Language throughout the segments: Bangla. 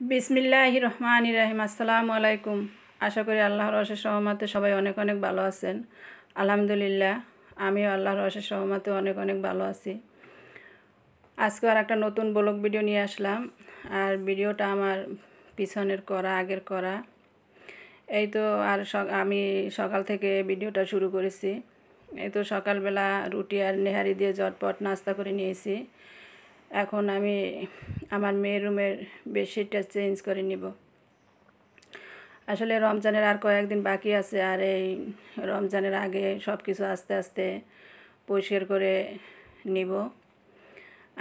বিসমিল্লাহ রহমান রাহিম। আসসালামু আলাইকুম। আশা করি আল্লাহর অশেষ সহমতে সবাই অনেক অনেক ভালো আছেন। আলহামদুলিল্লাহ, আমিও আল্লাহর অশেষ সহমতে অনেক অনেক ভালো আছি। আজকে আর একটা নতুন ব্লগ ভিডিও নিয়ে আসলাম। আর ভিডিওটা আমার পিছনের করা, আগের করা। এই তো আর আমি সকাল থেকে ভিডিওটা শুরু করেছি। এই তো সকালবেলা রুটি আর নেহারি দিয়ে জটপট নাস্তা করে নিয়েছি। এখন আমি আমার মেয়ের রুমের বেডশিটটা চেঞ্জ করে নিব। আসলে রমজানের আর কয়েকদিন বাকি আছে আর এই রমজানের আগে সব কিছু আস্তে আস্তে পরিষ্কার করে নিব।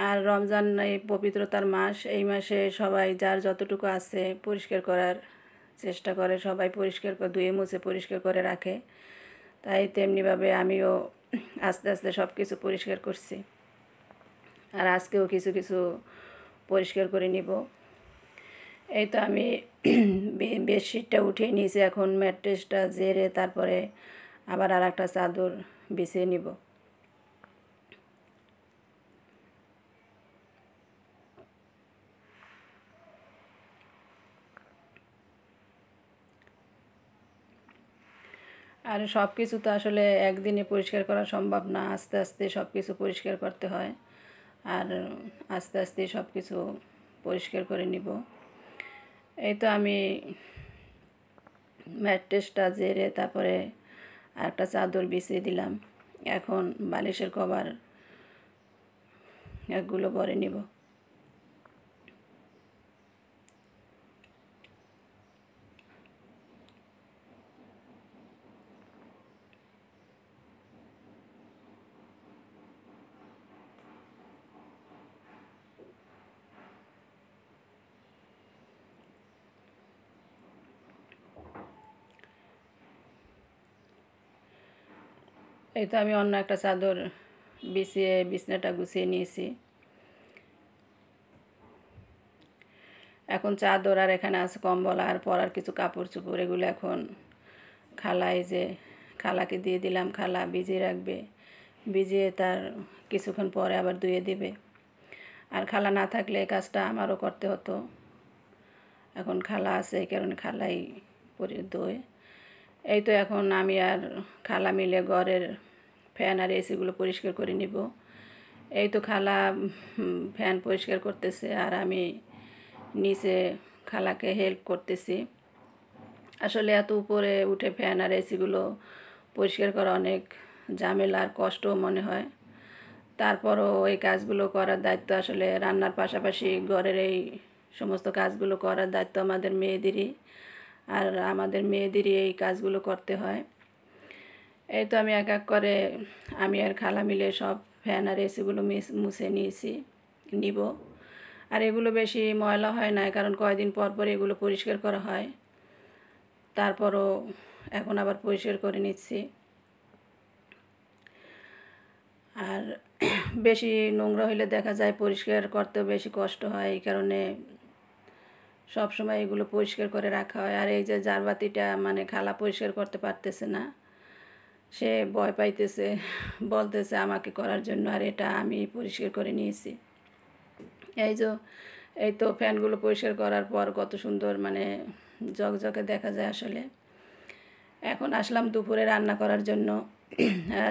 আর রমজান এই পবিত্রতার মাস, এই মাসে সবাই যার যতটুকু আছে পরিষ্কার করার চেষ্টা করে, সবাই পরিষ্কার করে ধুয়ে মুছে পরিষ্কার করে রাখে। তাই তেমনিভাবে আমিও আস্তে আস্তে সব কিছু পরিষ্কার করছি। আর আজকেও কিছু কিছু পরিষ্কার করে নিব। এই তো আমি বেডশিটটা উঠিয়ে নিয়েছি, এখন ম্যাট্রেসটা জেরে তারপরে আবার আর একটা চাদর বিছিয়ে নিব। আর সব কিছু তো আসলে একদিনে পরিষ্কার করা সম্ভব না, আস্তে আস্তে সব কিছু পরিষ্কার করতে হয়। আর আস্তে আস্তে সব কিছু পরিষ্কার করে নিব। এই তো আমি ম্যাট্রেসটা জেরে তারপরে একটা চাদর বিছিয়ে দিলাম। এখন বালিশের কভার একগুলো পরে নিব। এই তো আমি অন্য একটা চাদর বিছিয়ে, বিছনাটা গুছিয়ে নিয়েছি। এখন চাদর আর এখানে আছে কম্বল আর পরার কিছু কাপড় চোপড়, এগুলো এখন খালাই যে খালাকে দিয়ে দিলাম, খালা ভিজিয়ে রাখবে। ভিজিয়ে তার কিছুক্ষণ পরে আবার ধুয়ে দিবে। আর খালা না থাকলে এই কাজটা আমারও করতে হতো। এখন খালা আছে, এই কারণে খালাই পরে ধোয় এই তো এখন আমি আর খালা মিলে ঘরের ফ্যান আর এসিগুলো পরিষ্কার করে নিব। এই তো খালা ফ্যান পরিষ্কার করতেছে আর আমি নিচে খালাকে হেল্প করতেছি। আসলে এত উপরে উঠে ফ্যান আর এসিগুলো পরিষ্কার করা অনেক ঝামেলা আর কষ্টও মনে হয়। তারপরও এই কাজগুলো করার দায়িত্ব আসলে রান্নার পাশাপাশি ঘরের এই সমস্ত কাজগুলো করার দায়িত্ব আমাদের মেয়েদেরই। আর আমাদের মেয়েদেরই এই কাজগুলো করতে হয়। এই তো আমি এক এক করে আমি আর খালা মিলে সব ফ্যান আর এসিগুলো মুছে নিয়েছি, নিব। আর এগুলো বেশি ময়লা হয় না কারণ কয়দিন পর পর এগুলো পরিষ্কার করা হয়। তারপরও এখন আবার পরিষ্কার করে নিচ্ছি। আর বেশি নোংরা হলে দেখা যায় পরিষ্কার করতেও বেশি কষ্ট হয়, এই কারণে সব সময় এগুলো পরিষ্কার করে রাখা হয়। আর এই যে জারবাতিটা মানে খালা পরিষ্কার করতে পারতেছে না, সে ভয় পাইতেছে, বলতেছে আমাকে করার জন্য আর এটা আমি পরিষ্কার করে নিয়েছি। এই যে, এই তো ফ্যানগুলো পরিষ্কার করার পর কত সুন্দর মানে জকজকে দেখা যায় আসলে। এখন আসলাম দুপুরে রান্না করার জন্য।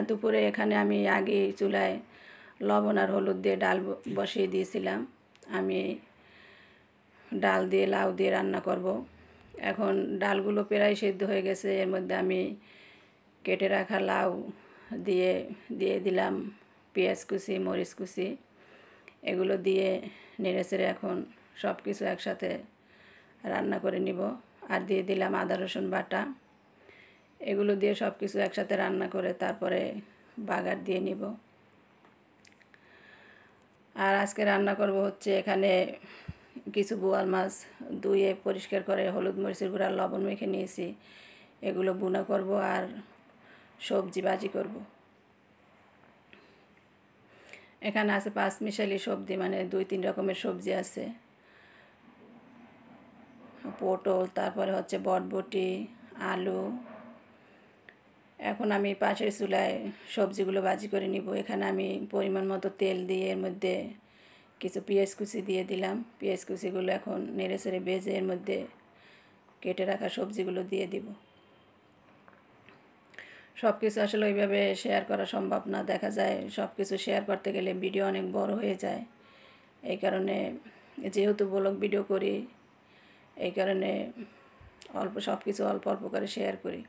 দুপুরে এখানে আমি আগে চুলায় লবণ আর হলুদ দিয়ে ডাল বসিয়ে দিয়েছিলাম। আমি ডাল দিয়ে লাউ দিয়ে রান্না করব। এখন ডালগুলো প্রায় সেদ্ধ হয়ে গেছে, এর মধ্যে আমি কেটে রাখা লাউ দিয়ে দিয়ে দিলাম পেঁয়াজ কুচি, মরিচ কুচি, এগুলো দিয়ে নেড়ে চেড়ে এখন সব কিছু একসাথে রান্না করে নিব। আর দিয়ে দিলাম আদা, রসুন বাটা, এগুলো দিয়ে সব কিছু একসাথে রান্না করে তারপরে বাগার দিয়ে নিব। আর আজকে রান্না করব হচ্ছে এখানে কিছু বোয়াল মাছ ধুয়ে পরিষ্কার করে, হলুদ মরিচের গুঁড়া, লবণ মেখে নিয়েছি। এগুলো বুনা করব আর সবজি ভাজি করব। এখানে আছে পাঁচ মিশালি সবজি মানে দুই তিন রকমের সবজি আছে। পটল, তারপরে হচ্ছে বটবটি, আলু। এখন আমি পাশের চুলায় সবজিগুলো ভাজি করে নিব। এখানে আমি পরিমাণ মতো তেল দিয়ে এর মধ্যে কিছু পেঁয়াজ কুচি দিয়ে দিলাম। পেঁয়াজ কুচিগুলো এখন নেড়ে চেড়ে বেজে এর মধ্যে কেটে রাখা সবজিগুলো দিয়ে দিব। সব কিছু আসলে ওইভাবে শেয়ার করা সম্ভব না। দেখা যায় সব কিছু শেয়ার করতে গেলে ভিডিও অনেক বড় হয়ে যায়। এই কারণে যেহেতু ব্লগ ভিডিও করি, এই কারণে অল্প সব কিছু অল্প অল্প করে শেয়ার করি।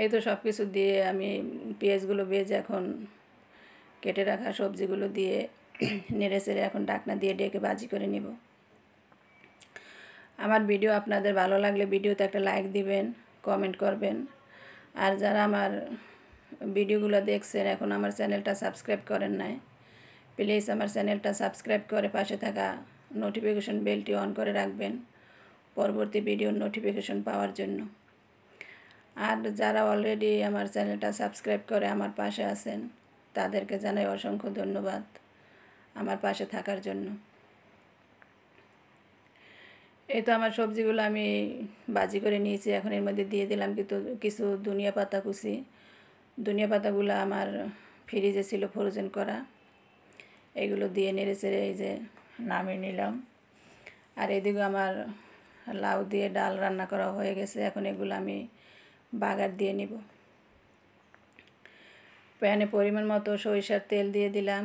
এই তো সব কিছু দিয়ে আমি পেঁয়াজগুলো ভেজে এখন কেটে রাখা সবজিগুলো দিয়ে নেড়ে চেড়ে এখন ডাকনা দিয়ে ডেকে বাজি করে নিব। আমার ভিডিও আপনাদের ভালো লাগলে ভিডিওতে একটা লাইক দিবেন, কমেন্ট করবেন। আর যারা আমার ভিডিওগুলো দেখছেন, এখন আমার চ্যানেলটা সাবস্ক্রাইব করেন নাই, প্লিজ আমার চ্যানেলটা সাবস্ক্রাইব করে পাশে থাকা নোটিফিকেশন বেলটি অন করে রাখবেন পরবর্তী ভিডিওর নোটিফিকেশন পাওয়ার জন্য। আর যারা অলরেডি আমার চ্যানেলটা সাবস্ক্রাইব করে আমার পাশে আছেন, তাদেরকে জানাই অসংখ্য ধন্যবাদ। আমার পাশে থাকার জন্য। এই তো আমার সবজিগুলো আমি বাজি করে নিয়েছি, এখন এর মধ্যে দিয়ে দিলাম কিন্তু কিছু দুনিয়া পাতা কুচি। দুনিয়া পাতাগুলো আমার ফ্রিজে ছিল ফ্রোজেন করা। এগুলো দিয়ে নেড়ে চেড়ে এই যে নামিয়ে নিলাম। আর এদিকে আমার লাউ দিয়ে ডাল রান্না করা হয়ে গেছে, এখন এগুলো আমি বাগার দিয়ে নিব। প্যানে পরিমাণ মতো সরিষার তেল দিয়ে দিলাম।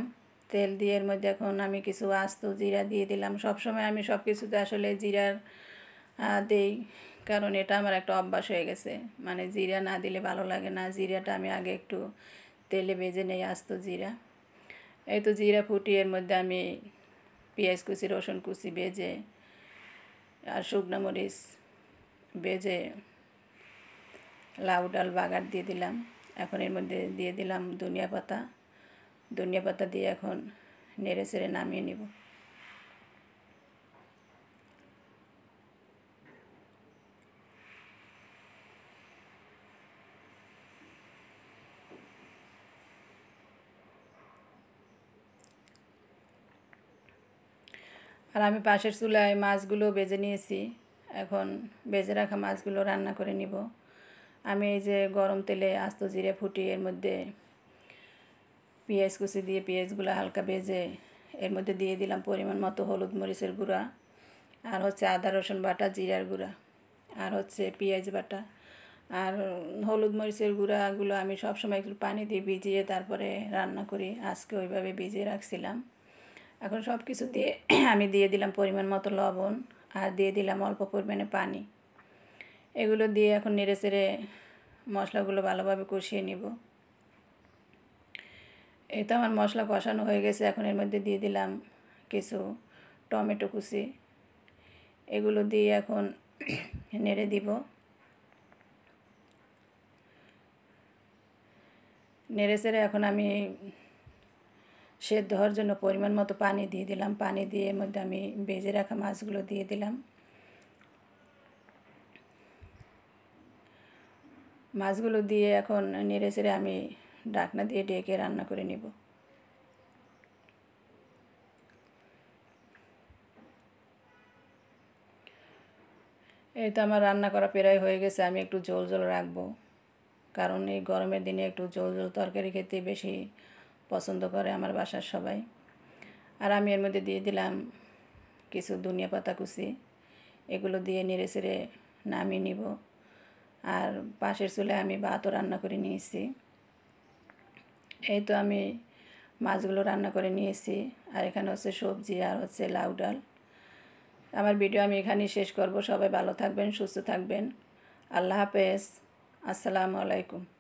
তেল দিয়ে এর মধ্যে এখন আমি কিছু আস্ত জিরা দিয়ে দিলাম। সবসময় আমি সব কিছুতে আসলে জিরার দেই, কারণ এটা আমার একটা অভ্যাস হয়ে গেছে। মানে জিরা না দিলে ভালো লাগে না। জিরাটা আমি আগে একটু তেলে ভেজে নেই, আস্ত জিরা। এই তো জিরা ফুটিয়ে এর মধ্যে আমি পেঁয়াজ কুচি, রসুন কুচি ভেজে আর শুকনো মরিচ ভেজে লাউ ডাল বাগার দিয়ে দিলাম। এখন এর মধ্যে দিয়ে দিলাম ধনিয়া পাতা। ধনিয়া পাতা দিয়ে এখন নেড়ে চেড়ে নামিয়ে নিব। আর আমি পাশের চুলায় মাছগুলো বেজে নিয়েছি। এখন বেজে রাখা মাছগুলো রান্না করে নিব। আমি এই যে গরম তেলে আস্ত জিরে ফুটিয়ে এর মধ্যে পেঁয়াজ কুচি দিয়ে পেঁয়াজগুলো হালকা ভেজে এর মধ্যে দিয়ে দিলাম পরিমাণ মতো হলুদ মরিচের গুঁড়া আর হচ্ছে আদা, রসুন বাটা, জিরার গুঁড়া আর হচ্ছে পেঁয়াজ বাটা আর হলুদ মরিচের গুঁড়াগুলো আমি সবসময় একটু পানি দিয়ে ভিজিয়ে তারপরে রান্না করি। আজকে ওইভাবে ভিজিয়ে রাখছিলাম। এখন সব কিছু দিয়ে আমি দিয়ে দিলাম পরিমাণ মতো লবণ আর দিয়ে দিলাম অল্প পরিমাণে পানি। এগুলো দিয়ে এখন নেড়ে চেড়ে মশলাগুলো ভালোভাবে কষিয়ে নিব। এই তো আমার মশলা কষানো হয়ে গেছে, এখন এর মধ্যে দিয়ে দিলাম কিছু টমেটো কুচি। এগুলো দিয়ে এখন নেড়ে দিব। নেড়ে চেড়ে এখন আমি সেদ্ধ হওয়ার জন্য পরিমাণ মতো পানি দিয়ে দিলাম। পানি দিয়ে এর মধ্যে আমি ভেজে রাখা মাছগুলো দিয়ে দিলাম। মাছগুলো দিয়ে এখন নেড়ে চেড়ে আমি ডাকনা দিয়ে ডেকে রান্না করে নিব। এই তো আমার রান্না করা প্রায় হয়ে গেছে, আমি একটু জল জল রাখব। কারণ এই গরমের দিনে একটু জল জল তরকারি খেতে বেশি পছন্দ করে আমার বাসার সবাই। আর আমি এর মধ্যে দিয়ে দিলাম কিছু ধনিয়া পাতা কুচি, এগুলো দিয়ে নেড়ে চেড়ে নামিয়ে নিব। আর পাশের চুলে আমি ভাতও রান্না করে নিয়েছি। এই তো আমি মাছগুলো রান্না করে নিয়েছি। আর এখানে হচ্ছে সবজি আর হচ্ছে লাউ ডাল। আমার ভিডিও আমি এখানেই শেষ করব। সবাই ভালো থাকবেন, সুস্থ থাকবেন। আল্লাহ হাফেজ। আসসালামু আলাইকুম।